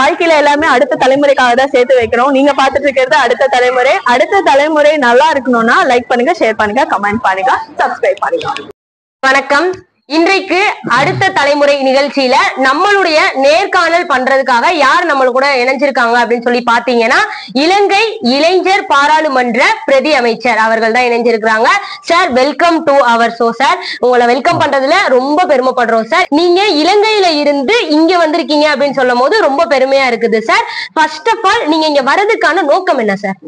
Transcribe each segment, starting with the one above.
வாழ்க்கையில எல்லாமே அடுத்த தலைமுறைக்காக தான் சேர்த்து வைக்கிறோம். நீங்க பாத்துட்டு இருக்கிறது அடுத்த தலைமுறை. அடுத்த தலைமுறை நல்லா இருக்கணும்னா லைக் பண்ணுங்க ஷேர் பண்ணுங்க கமெண்ட் பண்ணுங்க சப்ஸ்கிரைப் பண்ணுங்க. வணக்கம். இன்றைக்கு அடுத்த தலைமுறை நிகழ்ச்சியில நம்மளுடைய நேர்காணல் பண்றதுக்காக யார் நம்ம கூட இணைஞ்சிருக்காங்க அப்படின்னு சொல்லி பாத்தீங்கன்னா இலங்கை இளைஞர் பாராளுமன்ற பிரதி அமைச்சர் அவர்கள் தான் இணைஞ்சிருக்கிறாங்க. Sir welcome to our show sir உங்களை வெல்கம் பண்றதுல ரொம்ப பெருமைப்படுறோம் சார் நீங்க இலங்கையில இருந்து இங்க வந்திருக்கீங்க அப்படின்னு சொல்லும் போது ரொம்ப பெருமையா இருக்குது சார் ஃபர்ஸ்ட் ஆஃப் ஆல் நீங்க இங்க வர்றதுக்கான நோக்கம் என்ன சார்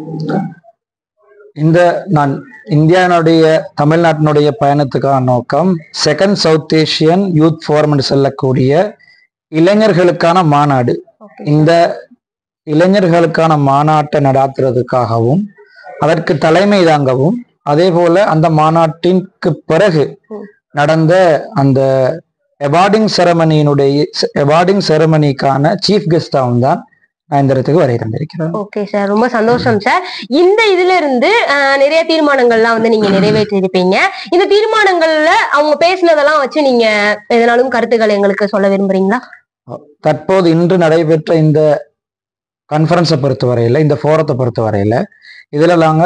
இந்த நான் இந்தியாவினுடைய தமிழ்நாட்டினுடைய பயணத்துக்கான நோக்கம் second South Asian youth forum என்று சொல்லக்கூடிய இளைஞர்களுக்கான மாநாடு. இந்த இளைஞர்களுக்கான மாநாட்டை நடாத்துறதுக்காகவும் அதற்கு தலைமை தாங்கவும் அதே போல அந்த மாநாட்டிற்கு பிறகு நடந்த அந்த அவார்டிங் செரமனியினுடைய அவார்டிங் செரமனிக்கான சீஃப் கெஸ்டாகவும் தான் நான் இந்த இடத்துக்கு வரை தந்திருக்கிறேன் ஓகே சார் ரொம்ப சந்தோஷம் சார் இந்த இதுல இருந்து நிறைய தீர்மானங்கள்லாம் வந்து நீங்க நிறைவேற்றிருப்பீங்க. இந்த தீர்மானங்கள்ல அவங்க பேசினதெல்லாம் வச்சு நீங்க எதனாலும் கருத்துக்கள் எங்களுக்கு சொல்ல விரும்புறீங்களா? தற்போது இன்று நடைபெற்ற இந்த கான்ஃபரன்ஸை பொறுத்தவரையில இந்த ஃபோரத்தை பொறுத்தவரையில இதுல நாங்க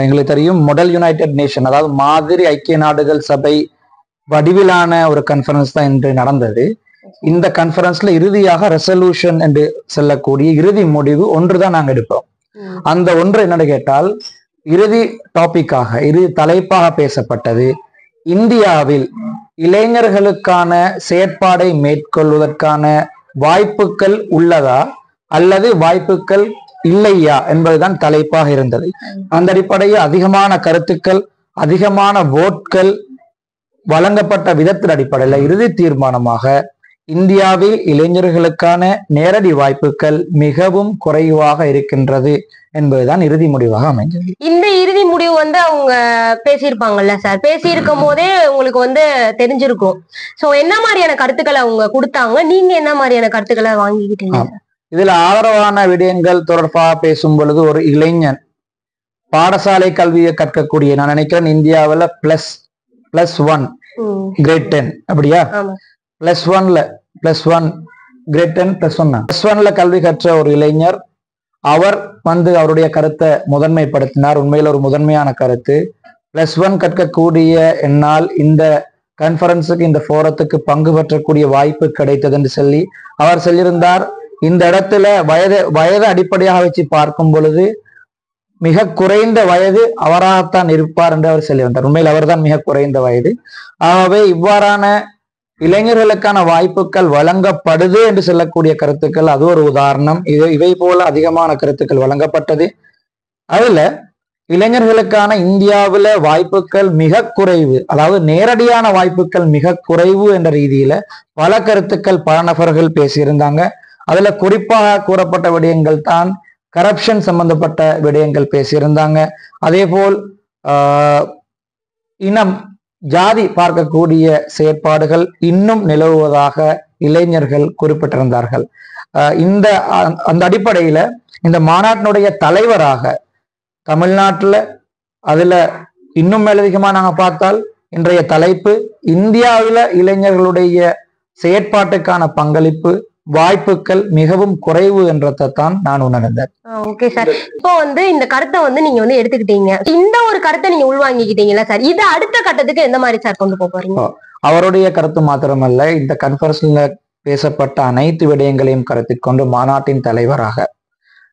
எங்களுக்கு தெரியும் மொடல் யுனைடெட் நேஷன் அதாவது மாதிரி ஐக்கிய நாடுகள் சபை வடிவிலான ஒரு கான்ஃபரன்ஸ் தான் இன்று நடந்தது. இந்த கான்ஃபரன்ஸ்ல இறுதியாக ரெசல்யூஷன் என்று சொல்லக்கூடிய இறுதி முடிவு ஒன்று தான் நாங்க எடுப்போம் அந்த ஒன்று என்னன்னு கேட்டால் இறுதி டாபிக்காக இறுதி தலைப்பாக பேசப்பட்டது இந்தியாவில் இளைஞர்களுக்கான செயற்பாடை மேற்கொள்வதற்கான வாய்ப்புகள் உள்ளதா அல்லது வாய்ப்புகள் இல்லையா என்பதுதான் தலைப்பாக இருந்தது. அந்த அடிப்படையில் அதிகமான கருத்துக்கள் அதிகமான ஓட்கள் வழங்கப்பட்ட விதத்தின் அடிப்படையில் இறுதி தீர்மானமாக இந்தியாவில் இளைஞர்களுக்கான நேரடி வாய்ப்புகள் மிகவும் குறைவாக இருக்கின்றது என்பதுதான் இறுதி முடிவாக அமைந்தது இந்த இறுதி முடிவு வந்து அவங்க பேசியிருப்பாங்கல்ல சார். பேசியிருக்கும் போதே உங்களுக்கு வந்து தெரிஞ்சிருக்கும். சோ என்ன மாதிரியான கருத்துக்களை அவங்க கொடுத்தாங்க? நீங்க என்ன மாதிரியான கருத்துக்களை வாங்கிக்கிட்டீங்க. இதுல ஆதரவான விடயங்கள் தொடர்பாக பேசும் பொழுது ஒரு இளைஞன் பாடசாலை கல்வியை கற்கக்கூடிய நான் நினைக்கிறேன் இந்தியாவுல plus plus one grade ten அப்படியா? பிளஸ் ஒன்ல plus one grade ten plus one plus ஒன்ல கல்வி கற்ற ஒரு இளைஞர் அவர் வந்து அவருடைய கருத்தை முதன்மைப்படுத்தினார். உண்மையில் ஒரு முதன்மையான கருத்து. பிளஸ் ஒன் கற்கக்கூடிய என்னால் இந்த கான்ஃபரன்ஸுக்கு இந்த ஃபோரத்துக்கு பங்கு பெற்றக்கூடிய வாய்ப்பு கிடைத்தது என்று சொல்லி அவர் சொல்லியிருந்தார். இந்த இடத்துல வயது வயதை அடிப்படையாக வச்சு பார்க்கும் பொழுது மிக குறைந்த வயது அவராகத்தான் இருப்பார் என்று அவர் சொல்லியிருந்தார் உண்மையில் அவர்தான் மிக குறைந்த வயது. ஆகவே இவ்வாறான இளைஞர்களுக்கான வாய்ப்புகள் வழங்கப்படுது என்று சொல்லக்கூடிய கருத்துக்கள் அது ஒரு உதாரணம். இது இவை போல அதிகமான கருத்துக்கள் வழங்கப்பட்டது. அதுல இளைஞர்களுக்கான இந்தியாவில் வாய்ப்புகள் மிக குறைவு அதாவது நேரடியான வாய்ப்புகள் மிக குறைவு என்ற ரீதியில பல கருத்துக்கள் பல நபர்கள் பேசியிருந்தாங்க. அதுல குறிப்பாக கூறப்பட்ட விடயங்கள் தான் கரப்ஷன் சம்பந்தப்பட்ட விடயங்கள் பேசியிருந்தாங்க. அதே போல் இனம் ஜாதி பார்க்கக்கூடிய செயற்பாடுகள் இன்னும் நிலவுவதாக இளைஞர்கள் குறிப்பிட்டிருந்தார்கள். இந்த அந்த அடிப்படையில இந்த மாநாட்டினுடைய தலைவராக தமிழ்நாட்டில் அதுல இன்னும் மேலதிகமா நாங்க பார்த்தால் இன்றைய தலைப்பு இந்தியாவில இளைஞர்களுடைய செயற்பாட்டுக்கான பங்களிப்பு வாய்ப்புகள் மிகவும் குறைவு என்றதை தான் நான் உணர்ந்தேன். ஓகே சார் இப்போ வந்து இந்த கருத்தை வந்து நீங்க வந்து எடுத்துக்கிட்டீங்க. இந்த ஒரு கருத்தை நீங்க உள்வாங்கிக்கிட்டீங்கல்ல சார் இது அடுத்த கட்டத்துக்கு எந்த மாதிரி சார் கொண்டு போறீங்க? அவருடைய கருத்து மாத்திரமல்ல இந்த கான்ஃபரன்ஸ்ல பேசப்பட்ட அனைத்து விடயங்களையும் கருத்தில் கொண்டு மாநாட்டின் தலைவராக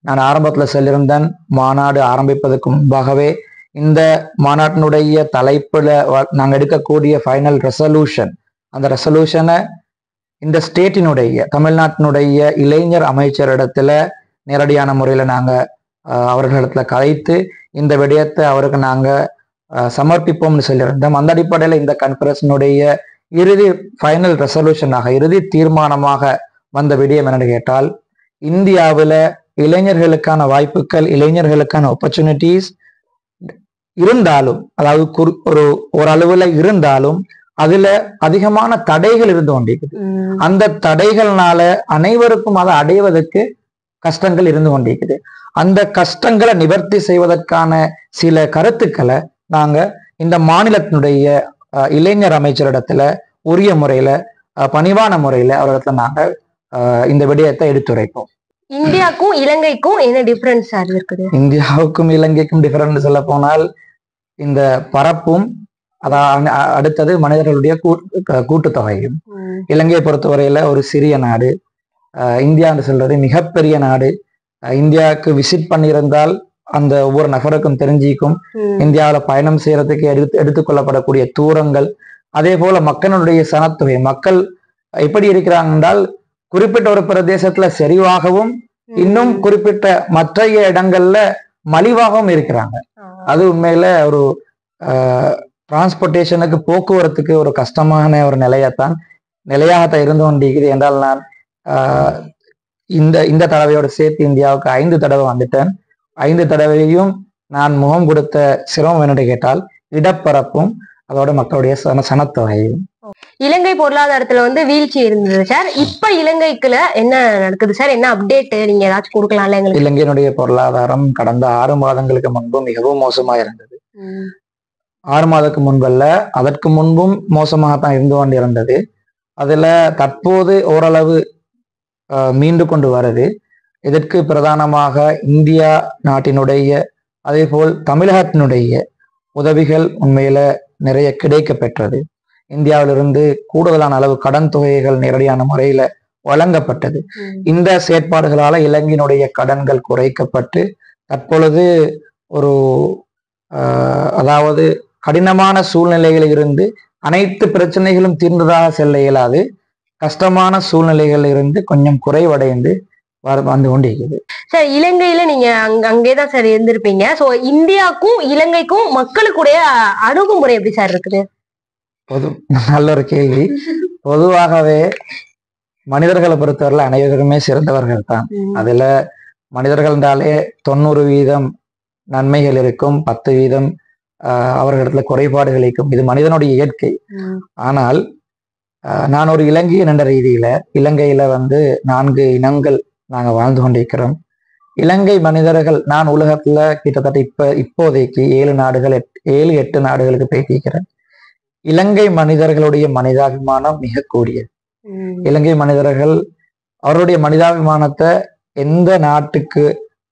நான் ஆரம்பத்துல சொல்லியிருந்தேன் மாநாடு ஆரம்பிப்பதற்கு முன்பாகவே இந்த மாநாட்டினுடைய தலைப்புல வ- நாங்க எடுக்கக்கூடிய ஃபைனல் ரெசல்யூஷன் அந்த ரெசல்யூஷனை இந்த ஸ்டேட்டினுடைய தமிழ்நாட்டினுடைய இளைஞர் அமைச்சரிடத்துல நேரடியான முறையில் நாங்கள் அவர்களிடத்துல கலைத்து இந்த விடயத்தை அவருக்கு நாங்கள் சமர்ப்பிப்போம்னு சொல்லியிருந்தோம். அந்த அடிப்படையில் இந்த கான்ஃபரன்ஸினுடைய இறுதி ஃபைனல் ரெசல்யூஷனாக இறுதி தீர்மானமாக வந்த விடயம் என்னன்னு கேட்டால் இந்தியாவில் இளைஞர்களுக்கான வாய்ப்புகள் இளைஞர்களுக்கான ஆப்பர்ச்சுனிட்டிஸ் இருந்தாலும் அதாவது குறு- ஒரு ஓரளவில் இருந்தாலும் அதுல அதிகமான தடைகள் இருந்து கொண்டிருக்குது அந்த தடைகள்னால அனைவருக்கும் அதை அடைவதற்கு கஷ்டங்கள் இருந்து கொண்டிருக்குது. அந்த கஷ்டங்களை நிவர்த்தி செய்வதற்கான சில கருத்துக்களை நாங்க இந்த மாநிலத்தினுடைய இளைஞர் அமைச்சரிடத்துல உரிய முறையில பணிவான முறையில அவரிடத்துல நாங்க இந்த விடயத்தை எடுத்துரைப்போம். இந்தியாக்கும் இலங்கைக்கும் என்ன டிஃபரன்ஸ் இருக்குது? இந்தியாவுக்கும் இலங்கைக்கும் டிஃபரண்ட் சொல்ல போனால் இந்த பரப்பும் அதான் அடுத்தது மனிதர்களுடைய கூட்டுத்தொகையும் இலங்கையை பொறுத்தவரையில ஒரு சிறிய நாடு. இந்தியான்னு சொல்றது மிகப்பெரிய நாடு. இந்தியாவுக்கு விசிட் பண்ணியிருந்தால் அந்த ஒவ்வொரு நபருக்கும் தெரிஞ்சிக்கும். இந்தியாவுல பயணம் செய்யறதுக்கு எடுத்து எடுத்துக்கொள்ளப்படக்கூடிய தூரங்கள். அதே போல மக்களுடைய சனத்தொகை மக்கள் எப்படி இருக்கிறாங்க என்றால் குறிப்பிட்ட ஒரு பிரதேசத்துல செறிவாகவும் இன்னும் குறிப்பிட்ட மற்றைய இடங்கள்ல மலிவாகவும் இருக்கிறாங்க. அது உண்மையில ஒரு டிரான்ஸ்போர்ட்டேஷனுக்கு போக்குவரத்துக்கு ஒரு கஷ்டமான ஒரு நிலையத்தான் நிலையாகத்தான் இருந்து கொண்டிருக்குது என்றால் நான் இந்த இந்த தடவையோட சேர்த்து இந்தியாவுக்கு ஐந்து தடவை வந்துட்டேன். ஐந்து தடவையும் நான் முகம் கொடுத்த சிரமம் என்னன்னு கேட்டால் இடப்பரப்பும் அதோட மக்களுடைய சன சனத்தொகையும். இலங்கை பொருளாதாரத்துல வந்து வீழ்ச்சி இருந்தது சார். இப்ப இலங்கைக்குள்ள என்ன நடக்குது சார்? என்ன அப்டேட் நீங்க ஏதாச்சும் கொடுக்கலாம்ல எங்களுக்கு? இலங்கையினுடைய பொருளாதாரம் கடந்த ஆறு மாதங்களுக்கு முன்பு மிகவும் மோசமா இருந்தது. ஆறு மாதத்துக்கு முன்பல்ல அதற்கு முன்பும் மோசமாகத்தான் இருந்து கொண்டிருந்தது. அதுல தற்போது ஓரளவு மீண்டு கொண்டு வருது இதற்கு பிரதானமாக இந்தியா நாட்டினுடைய அதே போல் தமிழகத்தினுடைய உதவிகள் உண்மையில நிறைய கிடைக்க பெற்றது இந்தியாவிலிருந்து கூடுதலான அளவு கடன் தொகைகள் நேரடியான முறையில வழங்கப்பட்டது. இந்த செயற்பாடுகளால இலங்கையினுடைய கடன்கள் குறைக்கப்பட்டு தற்பொழுது ஒரு அதாவது கடினமான சூழ்நிலைகளில் இருந்து அனைத்து பிரச்சனைகளும் தீர்ந்ததாக செல்ல இயலாது. கஷ்டமான சூழ்நிலைகளில் இருந்து கொஞ்சம் குறைவடைந்து வந்து கொண்டிருக்கிறது சார் இலங்கையில நீங்க அங்க அங்கேதான் சார் இருந்திருப்பீங்க. சோ இந்தியாவுக்கும் இலங்கைக்கும் மக்களுக்குடைய அணுகுமுறை எப்படி சார் இருக்குது? பொது நல்ல ஒரு கேள்வி. பொதுவாகவே மனிதர்களை பொறுத்தவரையில் அனைவருமே சிறந்தவர்கள் தான். அதுல மனிதர்கள் என்றாலே தொண்ணூறு வீதம் நன்மைகள் இருக்கும் பத்து வீதம் அவர்களிடத்துல குறைபாடுகள் இருக்கும் இது மனிதனுடைய இயற்கை. ஆனால் நான் ஒரு இலங்கையன் என்ற ரீதியில இலங்கையில வந்து நான்கு இனங்கள் நாங்க வாழ்ந்து கொண்டிருக்கிறோம் இலங்கை மனிதர்கள் நான் உலகத்துல கிட்டத்தட்ட இப்ப இப்போதைக்கு ஏழு நாடுகள் ஏழு எட்டு நாடுகளுக்கு பேசிக்கிறேன் இலங்கை மனிதர்களுடைய மனிதாபிமானம் மிக கூடியது. இலங்கை மனிதர்கள் அவருடைய மனிதாபிமானத்தை எந்த நாட்டுக்கு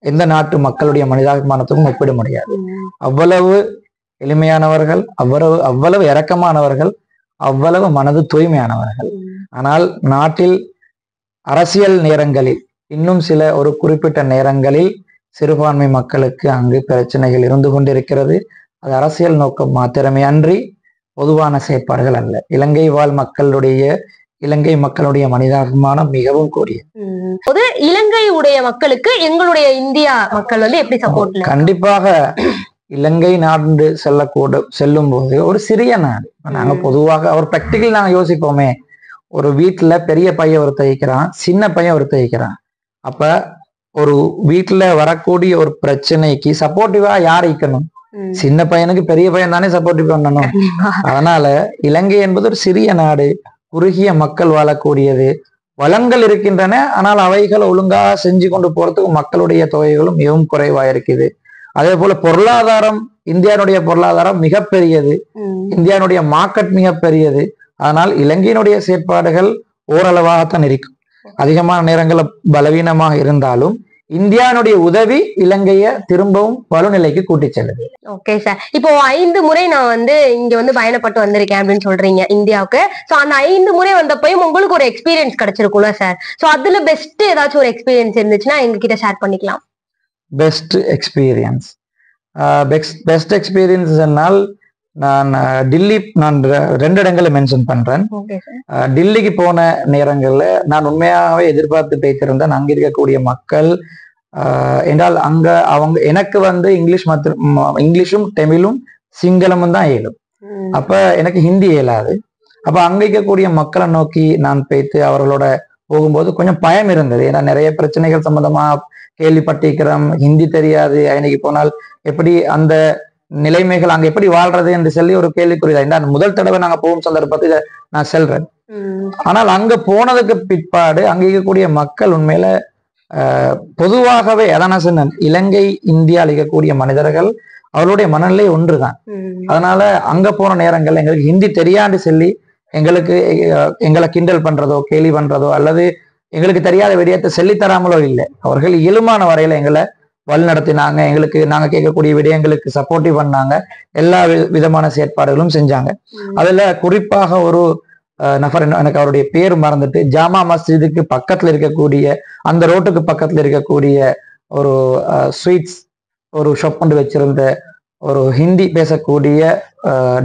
எந்த நாட்டு மக்களுடைய மனிதாபிமானத்துக்கும் ஒப்பிட முடியாது. அவ்வளவு எளிமையானவர்கள் அவ்வளவு அவ்வளவு இரக்கமானவர்கள் அவ்வளவு மனது தூய்மையானவர்கள். ஆனால் நாட்டில் அரசியல் நேரங்களில் இன்னும் சில ஒரு குறிப்பிட்ட நேரங்களில் சிறுபான்மை மக்களுக்கு அங்கு பிரச்சனைகள் இருந்து கொண்டிருக்கிறது. அது அரசியல் நோக்கம் மாத்திரமே அன்றி பொதுவான செயற்பாடுகள் அல்ல. இலங்கை வாழ் மக்களுடைய இலங்கை மக்களுடைய மனிதாபிமானம் மிகவும். பொது இலங்கை உடைய மக்களுக்கு எங்களுடைய இந்தியா மக்கள் வந்து எப்படி சப்போர்ட்ல கண்டிப்பாக இலங்கை நாடு செல்லக்கூட செல்லும் போது ஒரு சிறிய நாடு. நாங்க. பொதுவாக ஒரு ப்ராக்டிக்கல் நாங்க யோசிப்போமே. ஒரு வீட்டுல பெரிய பையன் ஒருத்தர் வைக்கிறான் சின்ன பையன் ஒருத்தர் வைக்கிறான் அப்ப ஒரு வீட்டுல வரக்கூடிய ஒரு பிரச்சனைக்கு சப்போர்ட்டிவா யார் வைக்கணும் சின்ன பையனுக்கு பெரிய பையன் தானே சப்போர்ட்டிவ் பண்ணணும். அதனால இலங்கை என்பது ஒரு சிறிய நாடு குறுகிய மக்கள் வாழக்கூடியது. வளங்கள் இருக்கின்றன ஆனால் அவைகளை ஒழுங்காக செஞ்சு கொண்டு போறதுக்கு மக்களுடைய தொகைகளும் மிகவும் குறைவா இருக்குது. அதே போல பொருளாதாரம் இந்தியாவுடைய பொருளாதாரம் மிகப்பெரியது. இந்தியாவுடைய மார்க்கெட் மிகப்பெரியது. அதனால் இலங்கையினுடைய செயற்பாடுகள் ஓரளவாகத்தான் இருக்கும். அதிகமான நேரங்கள்ல பலவீனமாக இருந்தாலும் இந்தியாவுடைய உதவி இலங்கைய திரும்பவும் வலுநிலைக்கு கூட்டிச் செல்லுது. ஓகே சார் இப்போ ஐந்து முறை நான் வந்து இங்க வந்து பயணப்பட்டு வந்திருக்கேன் அப்படின்னு சொல்றீங்க இந்தியாவுக்கு. சோ அந்த ஐந்து முறை வந்தப்பயும் உங்களுக்கு ஒரு எக்ஸ்பீரியன்ஸ் கிடைச்சிருக்கும்ல சார் சோ அதுல பெஸ்ட் ஏதாச்சும் ஒரு எக்ஸ்பீரியன்ஸ் இருந்துச்சுன்னா எங்க கிட்ட ஷேர் பண்ணிக்கலாம். Best experience best best experience என்னால் நான் அஹ், டில்லி நான் ரெண்டு இடங்களை மென்ஷன் பண்றேன். அஹ், டில்லிக்கு போன நேரங்கள்ல நான் உண்மையாகவே எதிர்பார்த்து பேசியிருந்தேன். அங்க இருக்கக்கூடிய மக்கள் அஹ், என்றால் அங்க அவங்க எனக்கு வந்து இங்கிலீஷ் மற்றும் இங்கிலீஷும் தமிழும் சிங்களமும் தான் இயலும். அப்ப எனக்கு ஹிந்தி இயலாது. அப்ப அங்க இருக்கக்கூடிய மக்களை நோக்கி நான் பேத்து அவர்களோட போகும்போது கொஞ்சம் பயம் இருந்தது. ஏன்னா நிறைய பிரச்சனைகள் சம்பந்தமா கேள்விப்பட்டிருக்கிறோம். ஹிந்தி தெரியாது இன்னைக்கு போனால் எப்படி அந்த நிலைமைகள் அங்க எப்படி வாழ்றது என்று சொல்லி ஒரு கேள்விக்குறிதான் ஏன்னா முதல் தடவை நாங்க போகும் சந்தர்ப்பத்தில் இதை நான் செல்றேன். ஆனால் அங்க போனதுக்கு பிற்பாடு அங்க இருக்கக்கூடிய மக்கள் உண்மையில பொதுவாகவே அதான் சொன்னேன். இலங்கை இந்தியா இருக்கக்கூடிய மனிதர்கள் அவர்களுடைய மனநிலை ஒன்றுதான். அதனால அங்க போன நேரங்கள்ல எங்களுக்கு ஹிந்தி தெரியாண்டு சொல்லி எங்களுக்கு எங்களை கிண்டல் பண்றதோ கேலி பண்றதோ அல்லது எங்களுக்கு தெரியாத விடயத்தை சொல்லித்தராமலோ இல்லை. அவர்கள் இயலுமான வரையில எங்களை வழி நடத்தினாங்க எங்களுக்கு நாங்க கேட்கக்கூடிய விடயங்களுக்கு சப்போர்ட்டிவ் பண்ணாங்க. எல்லா வி- விதமான செயற்பாடுகளும் செஞ்சாங்க. அதுல குறிப்பாக ஒரு நபர் எனக்கு அவருடைய பேர் மறந்துட்டு ஜாமா மஸ்ஜிதுக்கு பக்கத்துல இருக்கக்கூடிய அந்த ரோட்டுக்கு பக்கத்துல இருக்கக்கூடிய ஒரு ஸ்வீட்ஸ் ஒரு ஷாப் கொண்டு வச்சிருந்த ஒரு ஹிந்தி பேசக்கூடிய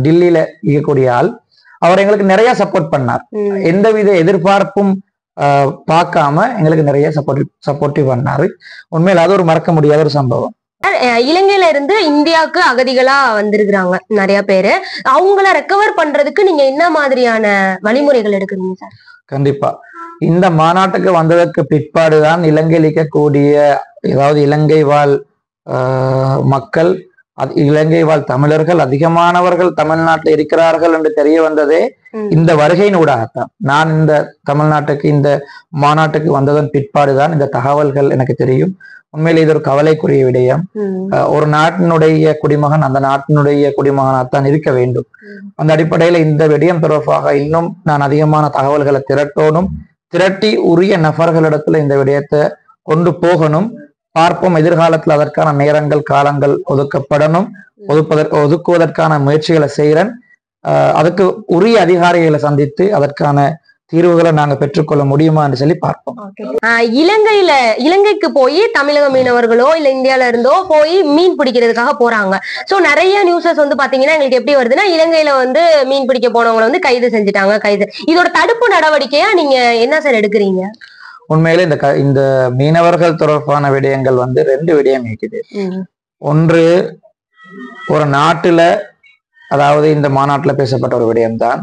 டில்லியில இருக்கக்கூடிய ஆள். அவர் எங்களுக்கு நிறைய சப்போர்ட் பண்ணார். எந்தவித எதிர்பார்ப்பும் பார்க்காம எங்களுக்கு நிறைய சப்போர்ட் சப்போர்ட்டிவ் பண்ணாரு. உண்மையில அது ஒரு மறக்க முடியாத ஒரு சம்பவம். இலங்கையில இருந்து இந்தியாவுக்கு அகதிகளா வந்திருக்கிறாங்க நிறைய பேரு. அவங்கள ரெக்கவர் பண்றதுக்கு நீங்க என்ன மாதிரியான வழிமுறைகள் எடுக்கிறீங்க சார்? கண்டிப்பா. இந்த மாநாட்டுக்கு வந்ததற்கு பிற்பாடுதான் இலங்கையில் இருக்கக்கூடிய ஏதாவது இலங்கை வாழ் மக்கள் அது இலங்கை வாழ் தமிழர்கள் அதிகமானவர்கள் தமிழ்நாட்டில் இருக்கிறார்கள் என்று தெரிய வந்ததே. இந்த வருகையின் ஊடாகத்தான். நான் இந்த தமிழ்நாட்டுக்கு இந்த மாநாட்டுக்கு வந்ததன் பிற்பாடுதான் இந்த தகவல்கள் எனக்கு தெரியும். உண்மையிலே இது ஒரு கவலைக்குரிய விடயம். ஒரு நாட்டினுடைய குடிமகன் அந்த நாட்டினுடைய குடிமகனாகத்தான் இருக்க வேண்டும். அந்த அடிப்படையில இந்த விடயம் தொடர்பாக இன்னும் நான் அதிகமான தகவல்களை திரட்டணும். திரட்டி உரிய நபர்களிடத்துல இந்த விடயத்தை கொண்டு போகணும். பார்ப்போம் எதிர்காலத்துல அதற்கான நேரங்கள் காலங்கள் ஒதுக்கப்படணும். ஒதுப்பதற்கு ஒதுக்குவதற்கான முயற்சிகளை செய்கிறேன் அதுக்கு உரிய அதிகாரிகளை சந்தித்து அதற்கான தீர்வுகளை நாங்க பெற்றுக்கொள்ள முடியுமா என்று சொல்லி பார்ப்போம். ஆஹ் இலங்கையில இலங்கைக்கு போய் தமிழக மீனவர்களோ இல்ல இந்தியால இருந்தோ போய் மீன் பிடிக்கிறதுக்காக போறாங்க. சோ நிறைய நியூஸஸ் வந்து பாத்தீங்கன்னா எங்களுக்கு எப்படி வருதுன்னா இலங்கையில வந்து மீன் பிடிக்க போனவங்களை வந்து கைது செஞ்சுட்டாங்க கைது. இதோட தடுப்பு நடவடிக்கையா நீங்க என்ன சார் எடுக்கிறீங்க? உண்மையிலே இந்த க- இந்த மீனவர்கள் தொடர்பான விடயங்கள் வந்து ரெண்டு விடயம் இருக்குது. ஒன்று ஒரு நாட்டுல அதாவது இந்த மாநாட்டுல பேசப்பட்ட ஒரு விடயம்தான்.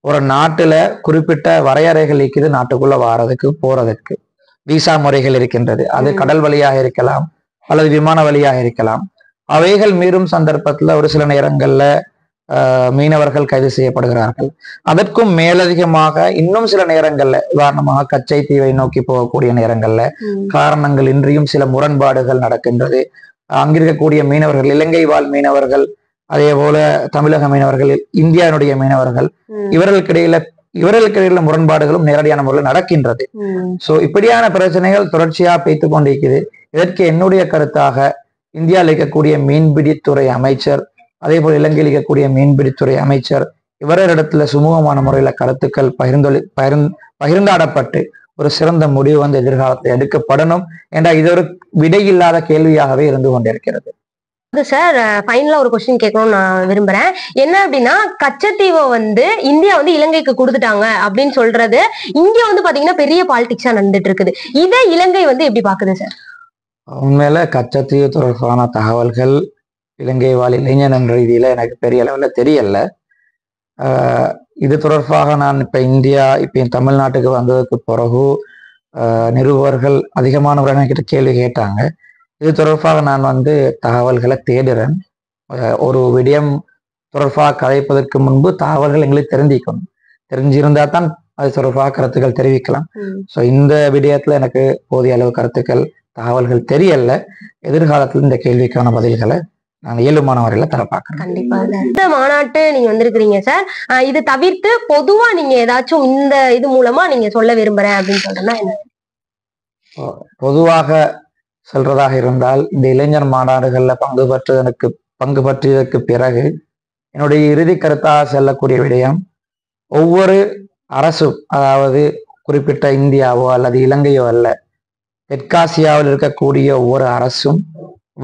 ஒரு நாட்டுல குறிப்பிட்ட வரையறைகள் இருக்குது நாட்டுக்குள்ள வாரதுக்கு போறதற்கு விசா முறைகள் இருக்கின்றது. அது. கடல் வழியாக இருக்கலாம் அல்லது விமான வழியாக இருக்கலாம். அவைகள் மீறும் சந்தர்ப்பத்துல ஒரு சில நேரங்கள்ல மீனவர்கள் கைது செய்யப்படுகிறார்கள். அதற்கும் மேலதிகமாக இன்னும் சில நேரங்கள்ல உதாரணமாக கச்சை தீவை நோக்கி போகக்கூடிய நேரங்கள்ல காரணங்கள் இன்றியும் சில முரண்பாடுகள் நடக்கின்றது. அங்கிருக்கக்கூடிய மீனவர்கள் இலங்கை வாழ் மீனவர்கள் அதே போல தமிழக மீனவர்கள் இந்தியாவினுடைய மீனவர்கள் இவர்களுக்கு இடையில இவர்களுக்கு இடையில முரண்பாடுகளும் நேரடியான முறையில் நடக்கின்றது. சோ இப்படியான பிரச்சனைகள் தொடர்ச்சியா பெய்து கொண்டிருக்குது இதற்கு என்னுடைய கருத்தாக இந்தியாவில் இருக்கக்கூடிய மீன்பிடித்துறை அமைச்சர் அதே போல இலங்கையில் இருக்கக்கூடிய மீன்பிடித்துறை அமைச்சர் இவரிடத்துல சுமூகமான முறையில கருத்துக்கள் பகிர்ந்தொழி பகிர்ந் பகிர்ந்தாடப்பட்டு ஒரு சிறந்த முடிவு வந்து எதிர்காலத்தில் எடுக்கப்படணும் என்ற இது ஒரு விடையில்லாத கேள்வியாகவே இருந்து கொண்டிருக்கிறது. சார் ஃபைனலா ஒரு கொஸ்டின் கேட்கணும்னு நான் விரும்புறேன். என்ன அப்படின்னா கச்சத்தீவை வந்து இந்தியா வந்து இலங்கைக்கு கொடுத்துட்டாங்க அப்படின்னு சொல்றது இங்க வந்து பாத்தீங்கன்னா பெரிய பாலிடிக்ஸா நடந்துட்டு இருக்குது இதை இலங்கை வந்து எப்படி பாக்குது சார்? உண்மையில கச்சத்தீவு தொடர்பான தகவல்கள் இலங்கை வாழ் இளைஞன் என்ற ரீதியில எனக்கு பெரிய அளவுல தெரியல. இது தொடர்பாக நான் இப்ப இந்தியா இப்ப என் தமிழ்நாட்டுக்கு வந்ததுக்கு பிறகு நிருபர்கள் அதிகமானவர்கள் என்கிட்ட கேள்வி கேட்டாங்க. இது தொடர்பாக நான் வந்து தகவல்களை தேடுறேன். ஒரு விடயம் தொடர்பாக கதைப்பதற்கு முன்பு தகவல்கள் எங்களுக்கு தெரிஞ்சிக்கணும் தெரிஞ்சிருந்தா தான் அது தொடர்பாக கருத்துக்கள் தெரிவிக்கலாம். ஸோ இந்த விடயத்துல எனக்கு போதிய அளவு கருத்துக்கள் தகவல்கள் தெரியல. எதிர்காலத்தில் இந்த கேள்விக்கான பதில்களை நான் இயலுமான வரையில தர பார்க்கிறேன் கண்டிப்பா. இந்த மாநாட்டு நீங்க வந்திருக்கிறீங்க சார். இது தவிர்த்து பொதுவா நீங்க ஏதாச்சும் இந்த இது மூலமா நீங்க சொல்ல விரும்புறேன் அப்படின்னு சொல்றேன்னா என்ன? பொதுவாக சொல்றதாக இருந்தால் இந்த இளைஞர் மாநாடுகள்ல பங்கு பெற்றதற்கு பங்கு பற்றியதற்கு பிறகு என்னுடைய இறுதி கருத்தாக செல்லக்கூடிய விடயம் ஒவ்வொரு அரசும் அதாவது குறிப்பிட்ட இந்தியாவோ அல்லது இலங்கையோ அல்ல தெற்காசியாவில் இருக்கக்கூடிய ஒவ்வொரு அரசும்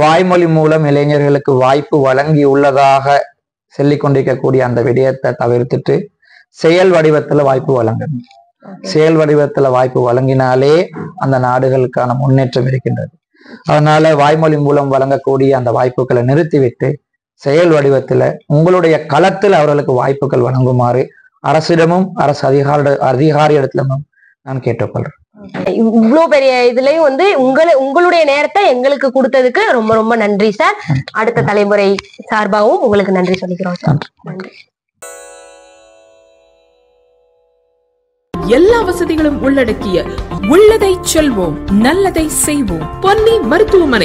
வாய்மொழி மூலம் இளைஞர்களுக்கு வாய்ப்பு வழங்கி உள்ளதாக சொல்லிக் கொண்டிருக்கக்கூடிய அந்த விடயத்தை தவிர்த்துட்டு செயல் வடிவத்துல வாய்ப்பு வழங்கணும். செயல் வடிவத்துல வாய்ப்பு வழங்கினாலே அந்த நாடுகளுக்கான முன்னேற்றம் இருக்கின்றது. அதனால வாய்மொழி மூலம் வழங்கக்கூடிய அந்த வாய்ப்புகளை நிறுத்திவிட்டு செயல் வடிவத்துல உங்களுடைய களத்தில் அவர்களுக்கு வாய்ப்புகள் வழங்குமாறு அரசிடமும் அரசு அதிகாரி அதிகாரியிடத்திலும் நான் கேட்டுக்கொள்றேன். இவ்- இவ்ளோ பெரிய இதுலயும் வந்து உங்களை உங்களுடைய நேரத்தை எங்களுக்கு கொடுத்ததுக்கு ரொம்ப ரொம்ப நன்றி சார் அடுத்த தலைமுறை சார்பாகவும் உங்களுக்கு நன்றி சொல்லிக்கிறோம் சார் நன்றி. எல்லா வசதிகளும் உள்ளடக்கிய உள்ளதை செல்வோம் நல்லதை செய்வோம். பொன்னி மருத்துவமனை.